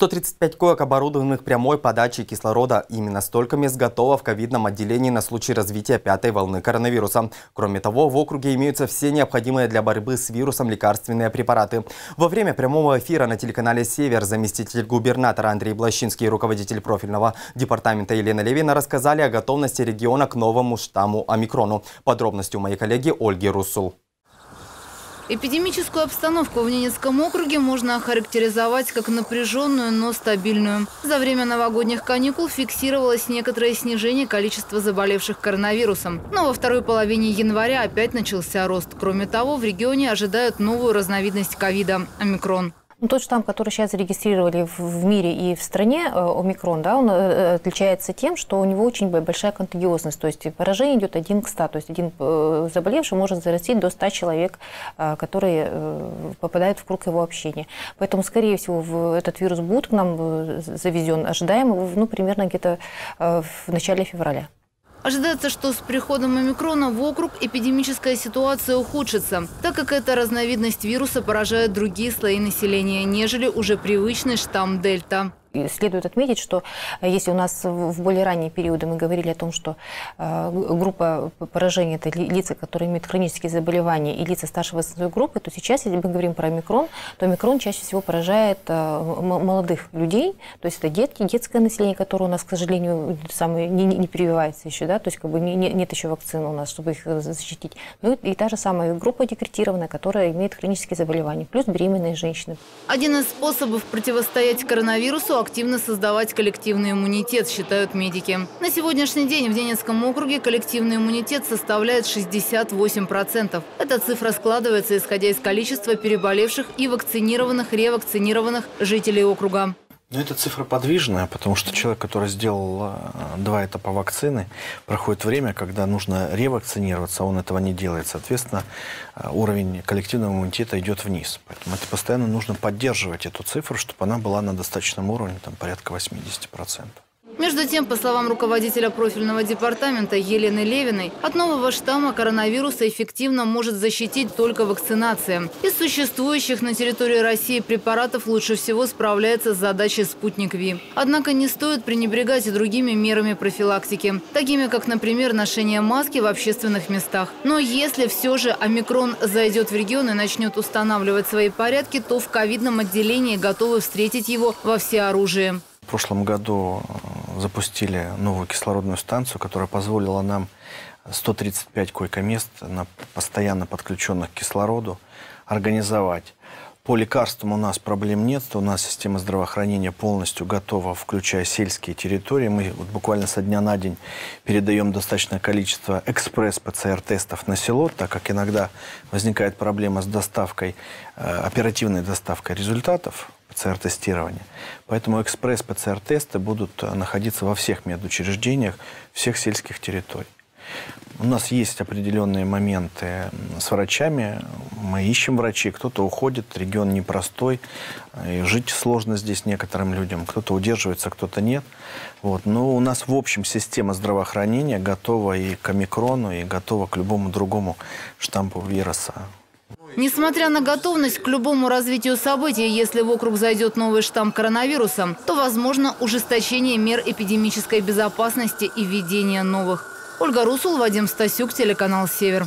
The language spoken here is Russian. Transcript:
135 коек, оборудованных прямой подачей кислорода. Именно столько мест готово в ковидном отделении на случай развития пятой волны коронавируса. Кроме того, в округе имеются все необходимые для борьбы с вирусом лекарственные препараты. Во время прямого эфира на телеканале «Север» заместитель губернатора Андрей Блащинский и руководитель профильного департамента Елена Левина рассказали о готовности региона к новому штамму омикрону. Подробности у моей коллеги Ольги Русул. Эпидемическую обстановку в Ненецком округе можно охарактеризовать как напряженную, но стабильную. За время новогодних каникул фиксировалось некоторое снижение количества заболевших коронавирусом. Но во второй половине января опять начался рост. Кроме того, в регионе ожидают новую разновидность ковида – омикрон. Ну, тот штамм, который сейчас зарегистрировали в, мире и в стране, э, омикрон, да, он э, отличается тем, что у него очень большая контагиозность, то есть поражение идет один к 100, то есть один э, заболевший может зарастить до 100 человек, которые попадают в круг его общения. Поэтому, скорее всего, этот вирус будет к нам завезен, ожидаем, ну, примерно где-то в начале февраля. Ожидается, что с приходом омикрона в округ эпидемическая ситуация ухудшится, так как эта разновидность вируса поражает другие слои населения, нежели уже привычный штамм Дельта. Следует отметить, что э, если у нас в более ранние периоды мы говорили о том, что э, группа поражения – это лица, которые имеют хронические заболевания и лица старшей возрастной группы, то сейчас, если мы говорим про микрон, то микрон чаще всего поражает э, молодых людей, то есть это детки, детское население, которое у нас, к сожалению, самое, не, не прививается еще, да, то есть как бы не, не, нет еще вакцины у нас, чтобы их защитить. Ну и та же самая группа декретированная, которая имеет хронические заболевания, плюс беременные женщины. Один из способов противостоять коронавирусу активно создавать коллективный иммунитет, считают медики. На сегодняшний день в Денецком округе коллективный иммунитет составляет 68%. Эта цифра складывается исходя из количества переболевших и вакцинированных, ревакцинированных жителей округа. Но ну, эта цифра подвижная, потому что человек, который сделал э, два этапа вакцины, проходит время, когда нужно ревакцинироваться, а он этого не делает. Соответственно, э, уровень коллективного иммунитета идет вниз. Поэтому это постоянно нужно поддерживать эту цифру, чтобы она была на достаточном уровне, там порядка 80%. Между тем, по словам руководителя профильного департамента Елены Левиной, от нового штамма коронавируса эффективно может защитить только вакцинация. Из существующих на территории России препаратов лучше всего справляется с задачей «Спутник Ви». Однако не стоит пренебрегать и другими мерами профилактики, такими как, например, ношение маски в общественных местах. Но если все же омикрон зайдет в регион и начнет устанавливать свои порядки, то в ковидном отделении готовы встретить его во всеоружии. В прошлом году запустили новую кислородную станцию, которая позволила нам 135 койко-мест, на постоянно подключенных к кислороду, организовать. По лекарствам у нас проблем нет, у нас система здравоохранения полностью готова, включая сельские территории. Мы вот буквально со дня на день передаем достаточное количество экспресс-ПЦР-тестов на село, так как иногда возникает проблема с доставкой, э, оперативной доставкой результатов ПЦР-тестирования. Поэтому экспресс-ПЦР-тесты будут э, находиться во всех медучреждениях, всех сельских территорий. У нас есть определенные моменты с врачами. Мы ищем врачей, кто-то уходит, регион непростой, и жить сложно здесь некоторым людям. Кто-то удерживается, кто-то нет. Вот. Но у нас в общем система здравоохранения готова и к омикрону, и готова к любому другому штампу вируса. Несмотря на готовность к любому развитию событий, если в округ зайдет новый штамм коронавируса, то возможно ужесточение мер эпидемической безопасности и введение новых. Ольга Русул, Вадим Стасюк, телеканал «Север».